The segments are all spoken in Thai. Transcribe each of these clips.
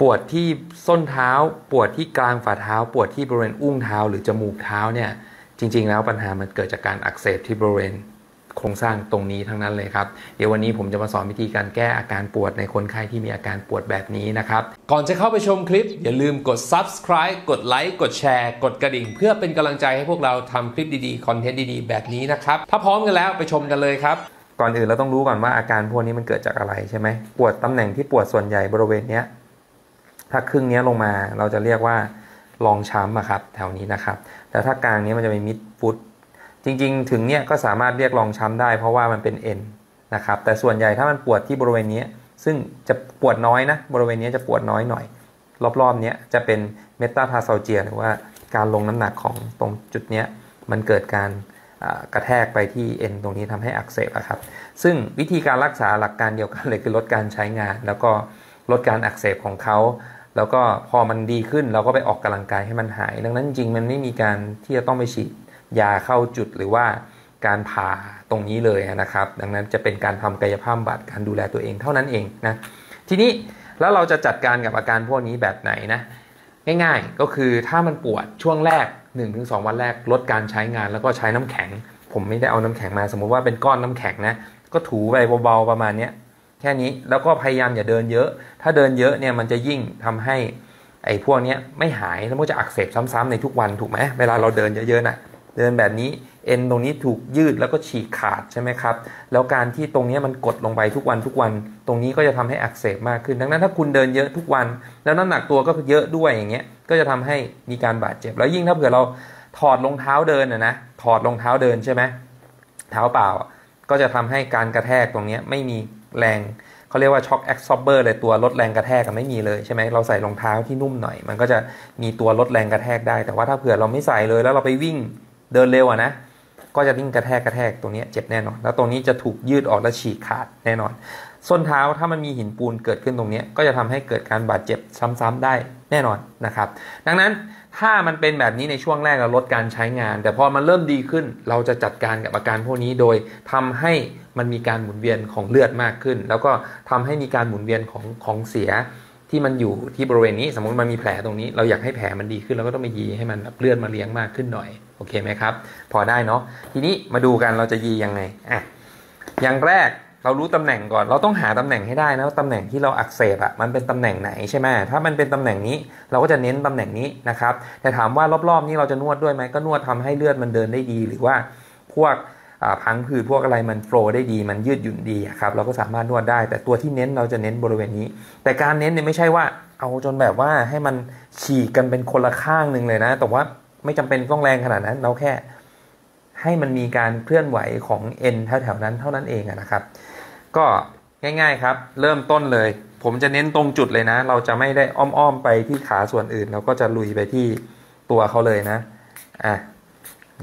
ปวดที่ส้นเท้า ปวดที่กลางฝ่าเท้า ปวดที่บริเวณอุ้งเท้า หรือจมูกเท้าเนี่ยจริง ๆ แล้วปัญหามันเกิดจากการอักเสบที่บริเวณโครงสร้างตรงนี้ทั้งนั้นเลยครับเดี๋ยววันนี้ผมจะมาสอนวิธีการแก้อาการปวดในคนไข้ที่มีอาการปวดแบบนี้นะครับ ก่อนจะเข้าไปชมคลิป อย่าลืมกด subscribe กดไลค์กดแชร์กดกระดิ่ง เพื่อเป็นกำลังใจให้พวกเราทำคลิปดีๆคอนเทนต์ดีๆ แบบนี้นะครับถ้าพร้อมกันแล้วไปชมกันเลยครับก่อนอื่นเราต้องรู้ก่อนว่าอาการพวกนี้มันเกิดจากอะไรใช่ไหมปวดตำแหน่งที่ปวดส่วนใหญ่บริเวณเนี้ย ถ้าครึ่งนี้ลงมาเราจะเรียกว่ารองช้ำอะครับแถวนี้นะครับแต่ถ้ากลางนี้มันจะเป็นมิดฟุตจริงๆ ถึงเนี้ยก็สามารถเรียกรองช้ำได้ เพราะว่ามันเป็นเอ็นนะครับแต่ส่วนใหญ่ถ้ามันปวดที่บริเวณนี้ ซึ่งจะปวดน้อยนะบริเวณนี้จะปวดน้อยหน่อย รอบๆเนี้ยจะเป็นเมตาทาซาเจียหรือว่าการลงน้ำหนักของตรงจุดเนี้ยมันเกิดการกระแทกไปที่เอ็นตรงนี้ทำให้อักเสบครับ ซึ่งวิธีการรักษาหลักการเดียวกันเลยคือลดการใช้งาน แล้วก็ลดการอักเสบของเขา แล้วก็พอมันดีขึ้นเราก็ไปออกกำลังกายให้มันหาย ดังนั้นจริงมันไม่มีการที่จะต้องไปฉีดยาเข้าจุดหรือว่าการผ่าตรงนี้เลยนะครับ ดังนั้นจะเป็นการทำกายภาพบำบัดการดูแลตัวเองเท่านั้นเองนะทีนี้แล้วเราจะจัดการกับอาการพวกนี้แบบไหนนะง่ายๆก็คือถ้ามันปวดช่วงแรก 1-2 วันแรกลดการใช้งานแล้วก็ใช้น้ำแข็ง ผมไม่ได้เอาน้ำแข็งมา สมมุติว่าเป็นก้อนน้ำแข็งนะก็ถูไปเบาๆประมาณนี้ แค่นี้แล้วก็พยายามอย่าเดินเยอะ ถ้าเดินเยอะเนี่ยมันจะยิ่งทำให้ไอ้พวกนี้ไม่หายแล้วมันจะอักเสบซ้ำๆในทุกวันถูกไหมเวลาเราเดินเยอะๆนะเดินแบบนี้เอ็นตรงนี้ถูกยืดแล้วก็ฉีกขาดใช่ไหมครับ แล้วการที่ตรงนี้มันกดลงไปทุกวันทุกวัน ตรงนี้ก็จะทำให้อักเสบมากขึ้น ดังนั้นถ้าคุณเดินเยอะทุกวัน แล้วน้ำหนักตัวก็เยอะด้วยอย่างเงี้ย ก็จะทำให้มีการบาดเจ็บ แล้วยิ่งถ้าเผื่อเราถอดรองเท้าเดินนะนะ ถอดรองเท้าเดินใช่ไหมเท้าเปล่า ก็จะทำให้การกระแทกตรงนี้ไม่มี แรงเขาเรียกว่า shock absorber เลยตัวลดแรงกระแทกกันไม่มีเลยใช่ไหมเราใส่รองเท้าที่นุ่มหน่อย มันก็จะมีตัวลดแรงกระแทกได้ แต่ว่าถ้าเผื่อเราไม่ใส่เลยแล้วเราไปวิ่งเดินเร็วอะนะก็จะวิ่งกระแทกกระแทกตรงนี้เจ็บแน่นอน แล้วตรงนี้จะถูกยืดออกและฉีกขาดแน่นอน ส้นเท้าถ้ามันมีหินปูนเกิดขึ้นตรงนี้ ก็จะทำให้เกิดการบาดเจ็บซ้ำๆได้แน่นอนนะครับ ดังนั้นถ้ามันเป็นแบบนี้ในช่วงแรกเราลดการใช้งาน แต่พอมันเริ่มดีขึ้น เราจะจัดการกับอาการพวกนี้โดยทำให้มันมีการหมุนเวียนของเลือดมากขึ้น แล้วก็ทำให้มีการหมุนเวียนของของเสียที่มันอยู่ที่บริเวณนี้สมมติมันมีแผลตรงนี้เราอยากให้แผลมันดีขึ้นเราก็ต้องไปยีให้มันแบบเลือดมาเลี้ยงมากขึ้นหน่อยโอเคไหมครับ พอได้เนาะทีนี้มาดูกันเราจะยียังไงอะอย่างแรก เรารู้ตำแหน่งก่อน เราต้องหาตำแหน่งให้ได้นะตำแหน่งที่เราอักเสบอะมันเป็นตำแหน่งไหนใช่ไหมถ้ามันเป็นตำแหน่งนี้เราก็จะเน้นตำแหน่งนี้นะครับ แต่ถามว่ารอบๆนี้เราจะนวดด้วยไหมก็นวดทำให้เลือดมันเดินได้ดี หรือว่าพวกพังผืดพวกอะไรมันโฟล์ได้ดีมันยืดหยุ่นดีครับเราก็สามารถนวดได้ แต่ตัวที่เน้นเราจะเน้นบริเวณนี้ แต่การเน้นเนี่ยไม่ใช่ว่าเอาจนแบบว่าให้มันฉีกกันเป็นคนละข้างหนึ่งเลยนะ แต่ว่าไม่จำเป็นต้องแรงขนาดนั้น เราแค่ให้มันมีการเคลื่อนไหวของเอ็นแถวๆนั้นเท่านั้นเองนะครับ ก็ง่ายๆครับ เริ่มต้นเลย ผมจะเน้นตรงจุดเลยนะ เราจะไม่ได้อ้อมๆไปที่ขาส่วนอื่น เราก็จะลุยไปที่ตัวเขาเลยนะอะ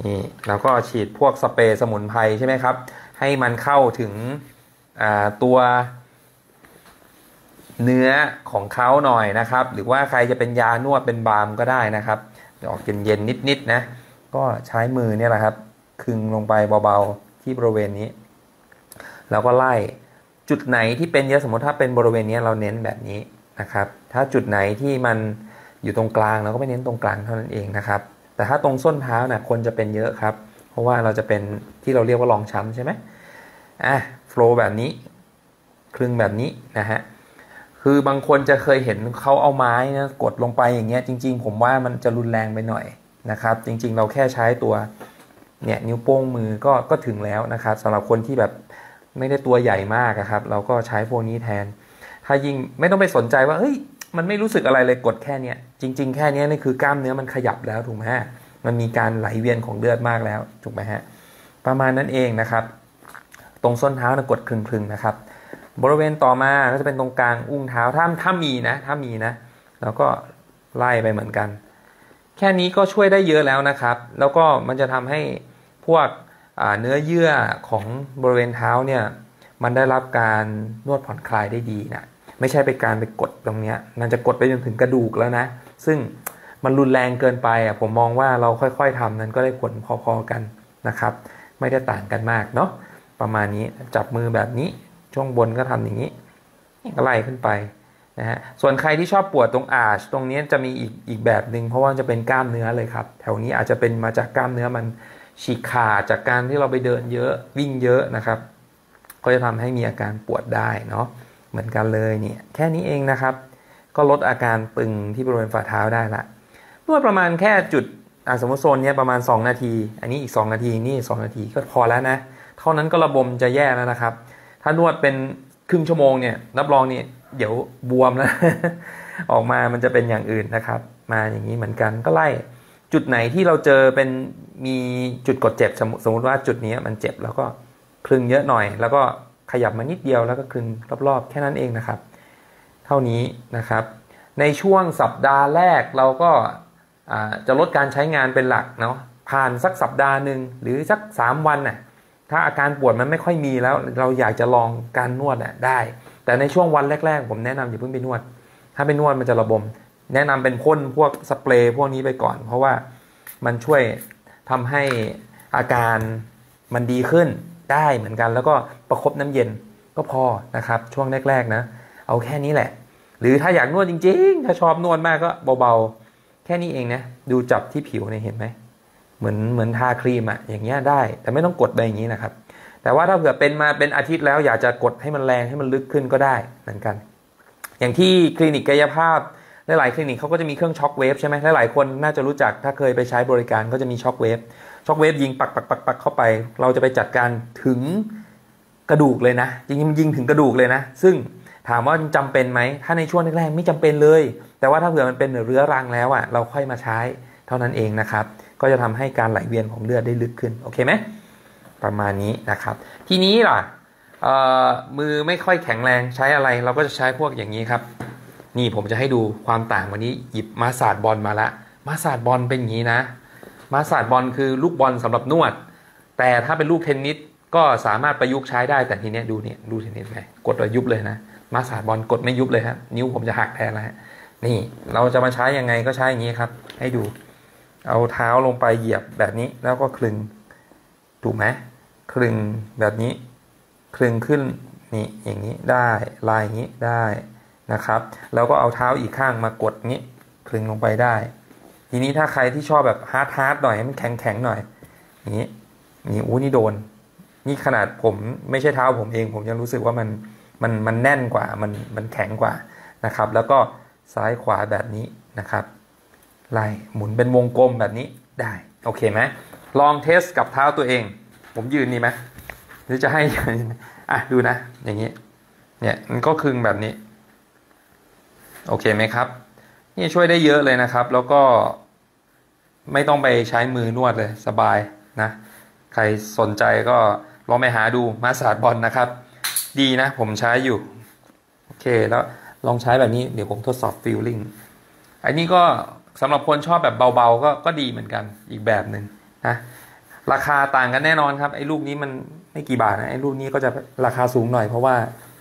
นี่เราก็ฉีดพวกสเปรย์สมุนไพรใช่ไหมครับ ให้มันเข้าถึงตัวเนื้อของเขาหน่อยนะครับ หรือว่าใครจะเป็นยานวดเป็นบาล์มก็ได้นะครับออกเย็นๆนิดๆนะ ก็ใช้มือเนี่ยแหละครับ คึงลงไปเบาๆที่บริเวณนี้ แล้วก็ไล่ จุดไหนที่เป็นเยอะสมมติถ้าเป็นบริเวณนี้เราเน้นแบบนี้นะครับ ถ้าจุดไหนที่มันอยู่ตรงกลางเราก็ไปเน้นตรงกลางเท่านั้นเองนะครับ แต่ถ้าตรงส้นเท้านะ่ะคนจะเป็นเยอะครับ เพราะว่าเราจะเป็นที่เราเรียกว่ารองช้ำใช่ไหมอะโฟล์แบบนี้คลึงแบบนี้นะฮะคือบางคนจะเคยเห็นเขาเอาไม้นะกดลงไปอย่างเงี้ยจริง ๆ ผมว่ามันจะรุนแรงไปหน่อยนะครับ จริง ๆ เราแค่ใช้ตัวเนี่ยนิ้วโป้งมือก็ก็ถึงแล้วนะครับสำหรับคนที่แบบ ไม่ได้ตัวใหญ่มากครับ เราก็ใช้พวกนี้แทน ถ้ายิ่งไม่ต้องไปสนใจว่าเฮ้ยมันไม่รู้สึกอะไรเลยกดแค่เนี้ยจริง ๆ แค่นี้นี่คือกล้ามเนื้อมันขยับแล้วถูกไหมฮะมันมีการไหลเวียนของเลือดมากแล้วถูกไหมฮะประมาณนั้นเองนะครับ ตรงส้นเท้านะกดคลึงๆนะครับ บริเวณต่อมาก็จะเป็นตรงกลางอุ้งเท้าถ้าถ้ามีนะ ถ้ามีนะ แล้วก็ไล่ไปเหมือนกัน แค่นี้ก็ช่วยได้เยอะแล้วนะครับ แล้วก็มันจะทำให้พวก เนื้อเยื่อของบริเวณเท้าเนี่ยมันได้รับการนวดผ่อนคลายได้ดีนะไม่ใช่ไปการไปกดตรงเนี้ยมันจะกดไปจนถึงกระดูกแล้วนะ ซึ่งมันรุนแรงเกินไปอะผมมองว่าเราค่อยๆทำนั้นก็ได้ผลพอๆกันนะครับ ไม่ได้ต่างกันมากเนาะประมาณนี้จับมือแบบนี้ช่วงบนก็ทำอย่างนี้ก็ไล่ขึ้นไปนะฮะส่วนใครที่ชอบปวดตรงอาชตรงนี้จะมีอีกอีกแบบหนึ่งเพราะว่าจะเป็นกล้ามเนื้อเลยครับ แถวนี้อาจจะเป็นมาจากกล้ามเนื้อมัน ฉีกขาดจากการที่เราไปเดินเยอะวิ่งเยอะนะครับ ก็จะทำให้มีอาการปวดได้เนาะเหมือนกันเลยเนี่ยแค่นี้เองนะครับ ก็ลดอาการตึงที่บริเวณฝ่าเท้าได้ละนวดประมาณแค่จุดสมมติโซนนี้ประมาณ 2 นาที อันนี้อีก 2 นาทีนี่ 2 นาทีก็พอแล้วนะ เท่านั้นก็ระบมจะแย่แล้วนะครับ ถ้านวดเป็นครึ่งชั่วโมงเนี่ยรับรองเนี่ยเดี๋ยวบวมแล้ว ออกมามันจะเป็นอย่างอื่นนะครับ มาอย่างนี้เหมือนกันก็ไล่ จุดไหนที่เราเจอเป็นมีจุดกดเจ็บสมมติว่าจุดนี้มันเจ็บแล้วก็คลึงเยอะหน่อย แล้วก็ขยับมานิดเดียวแล้วก็คลึงรอบๆ แค่นั้นเองนะครับ เท่านี้นะครับ ในช่วงสัปดาห์แรกเราก็จะลดการใช้งานเป็นหลักเนาะผ่านสักสัปดาห์หนึ่งหรือสัก 3 วันน่ะถ้าอาการปวดมันไม่ค่อยมีแล้ว เราอยากจะลองการนวดอะได้ แต่ในช่วงวันแรก ๆ ผมแนะนำอย่าเพิ่งไปนวด ถ้าไปนวดมันจะระบม แนะนำเป็นพ่นพวกสเปรย์พวกนี้ไปก่อน เพราะว่ามันช่วยทำให้อาการมันดีขึ้นได้เหมือนกัน แล้วก็ประคบน้ำเย็นก็พอนะครับ ช่วงแรก ๆ นะ เอาแค่นี้แหละ หรือถ้าอยากนวดจริง ๆ ถ้าชอบนวดมากก็เบาๆ แค่นี้เองนะ ดูจับที่ผิวเนี่ยเห็นไหมเหมือนเหมือนทาครีมอะอย่างเงี้ยได้ แต่ไม่ต้องกดไปอย่างนี้นะครับ แต่ว่าถ้าเกิดเป็นมาเป็นอาทิตย์แล้วอยากจะกดให้มันแรงให้มันลึกขึ้นก็ได้เหมือนกัน อย่างที่คลินิกกายภาพ หลายๆคลินิกเขาก็จะมีเครื่อง shock wave ใช่ไหมหลายๆคนน่าจะรู้จักถ้าเคยไปใช้บริการก็จะมี shock waveช็อคเวฟยิงปักปักปักปักเข้าไป เราจะไปจัดการถึงกระดูกเลยนะจริงๆยิงถึงกระดูกเลยนะ ซึ่งถามว่าจำเป็นไหม ถ้าในช่วงแรกๆไม่จำเป็นเลย แต่ว่าถ้าเผื่อมันเป็นเรื้อรังแล้วอะ เราค่อยมาใช้เท่านั้นเองนะครับ ก็จะทำให้การไหลเวียนของเลือดได้ลึกขึ้น โอเคไหม ประมาณนี้นะครับ ทีนี้ล่ะมือไม่ค่อยแข็งแรงใช้อะไร เราก็จะใช้พวกอย่างนี้ครับ นี่ผมจะให้ดูความต่างวันนี้หยิบมาสาดบอลมาละมาสาดบอลเป็นอย่างนี้นะ มาสาดบอลคือลูกบอลสำหรับนวด แต่ถ้าเป็นลูกเทนนิสก็สามารถประยุกต์ใช้ได้แต่ทีนี้ดูเนี่ยดูเทนนิสไหมกดแล้วยุบเลยนะมาสาดบอลกดไม่ยุบเลยครับนิ้วผมจะหักแทนแล้วนี่เราจะมาใช้ยังไงก็ใช้อย่างนี้ครับ ให้ดู เอาเท้าลงไปเหยียบแบบนี้แล้วก็คลึงถูกไหมคลึงแบบนี้ คลึงขึ้นนี่อย่างนี้ได้ลายอย่างนี้ได้ นะครับ แล้วก็เอาเท้าอีกข้างมากดนี้คลึงลงไปได้ ทีนี้ถ้าใครที่ชอบแบบ hard hard หน่อยให้มันแข็งแข็งหน่อยนี้นี่อู้นี่โดน นี่ขนาดผมไม่ใช่เท้าผมเอง ผมยังรู้สึกว่ามันมันมันแน่นกว่ามันมันแข็งกว่านะครับ แล้วก็ซ้ายขวาแบบนี้นะครับไล่หมุนเป็นวงกลมแบบนี้ได้ โอเคไหมลอง test กับเท้าตัวเอง ผมยืนนี่ไหมหรือจะให้อะดูนะ อย่างนี้ เนี่ยมันก็คึงแบบนี้ โอเคไหมครับ นี่ช่วยได้เยอะเลยนะครับ แล้วก็ไม่ต้องไปใช้มือนวดเลยสบายนะ ใครสนใจก็ลองไปหาดูมาสาดบอลนะครับ ดีนะ ผมใช้อยู่ โอเคแล้วลองใช้แบบนี้เดี๋ยวผมทดสอบฟิลลิ่งอันนี้ก็สำหรับคนชอบแบบเบาๆก็ก็ดีเหมือนกันอีกแบบหนึ่งนะราคาต่างกันแน่นอนครับไอ้ลูกนี้มันไม่กี่บาทนะไอ้ลูกนี้ก็จะราคาสูงหน่อยเพราะว่า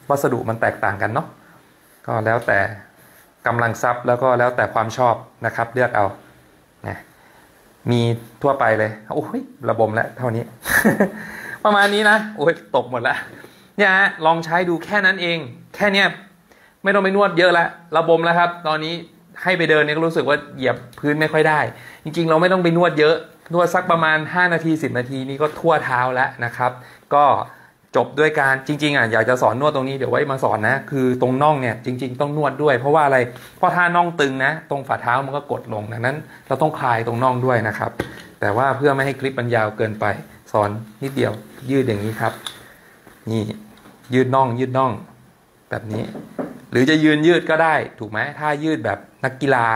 วัสดุมันแตกต่างกันเนาะก็แล้วแต่ กำลังทรัพย์แล้วก็แล้วแต่ความชอบนะครับ เลือกเอานะมีทั่วไปเลยโอ้ยระบมแล้วเท่านี้ ประมาณนี้นะโอ้ยตกหมดล้วเนี่ยลองใช้ดูแค่นั้นเอง แค่เนี้ยไม่ต้องไปนวดเยอะล้วระบมแล้วครับ ตอนนี้ให้ไปเดินเนี่ยก็รู้สึกว่าเหยียบพื้นไม่ค่อยได้ จริง ๆ เราไม่ต้องไปนวดเยอะนวดสักประมาณ 5 นาที 10 นาทีนี่ก็ทั่วเท้าแล้วนะครับ ก็ จบด้วยการจริง ๆอะอยากจะสอนนวดตรงนี้เดี๋ยวไว้มาสอนนะ คือตรงน่องเนี่ยจริง ๆ ต้องนวดด้วย เพราะว่าอะไรเพราะถ้าน่องตึงนะ ตรงฝ่าเท้ามันก็กดลงดังนั้น เราต้องคลายตรงน่องด้วยนะครับ แต่ว่าเพื่อไม่ให้คลิปมันยาวเกินไป สอนนิดเดียวยืดอย่างนี้ครับ นี่ยืดน่อง ยืดน่อง แบบนี้ หรือจะยืนยืดก็ได้ ถูกไหมถ้ายืดแบบนักกีฬา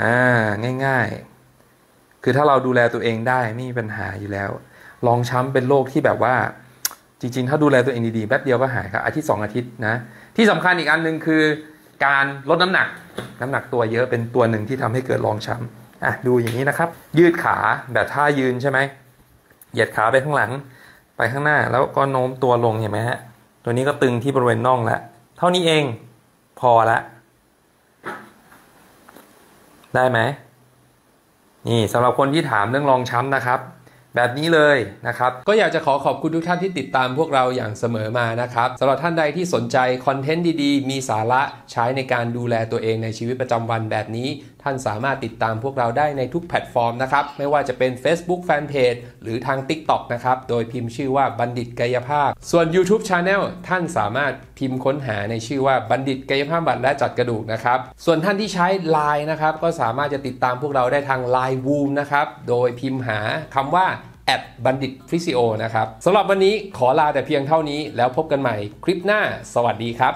อ่าง่าย ๆ คือถ้าเราดูแลตัวเองได้ไม่มีปัญหาอยู่แล้ว ลองช้ำเป็นโรคที่แบบว่า จริงๆ ถ้าดูแลตัวเองดีๆ แป๊บเดียวก็หายครับ อาทิตย์สองอาทิตย์นะ ที่สำคัญอีกอันหนึ่งคือ การลดน้ำหนัก น้ำหนักตัวเยอะเป็นตัวหนึ่งที่ทำให้เกิดรองช้ำอะดูอย่างนี้นะครับ ยืดขาแบบท่ายืนใช่ไหมเหยียดขาไปข้างหลัง ไปข้างหน้าแล้วก็โน้มตัวลงเห็นไหมฮะ ตัวนี้ก็ตึงที่บริเวณน่องแล้วเท่านี้เองพอละ ได้ไหมนี่สำหรับคนที่ถามเรื่องรองช้ำนะครับ แบบนี้เลยนะครับ ก็อยากจะขอขอบคุณทุกท่านที่ติดตามพวกเราอย่างเสมอมานะครับสำหรับท่านใดที่สนใจคอนเทนต์ดีๆ มีสาระใช้ในการดูแลตัวเองในชีวิตประจำวันแบบนี้ท่านสามารถติดตามพวกเราได้ในทุกแพลตฟอร์มนะครับ ไม่ว่าจะเป็น Facebook Fanpage หรือทาง TikTok นะครับ โดยพิมพ์ชื่อว่าบัณฑิตกายภาพ ส่วน YouTube Channel ท่านสามารถพิมพ์ค้นหาในชื่อว่าบัณฑิตกายภาพบัตรและจัดกระดูกนะครับ ส่วนท่านที่ใช้ Line นะครับ ก็สามารถจะติดตามพวกเราได้ทาง Line Woom นะครับ โดยพิมพ์หาคำว่าแอดบัณฑิตฟิสิโอนะครับสำหรับวันนี้ขอลาแต่เพียงเท่านี้ แล้วพบกันใหม่คลิปหน้า สวัสดีครับ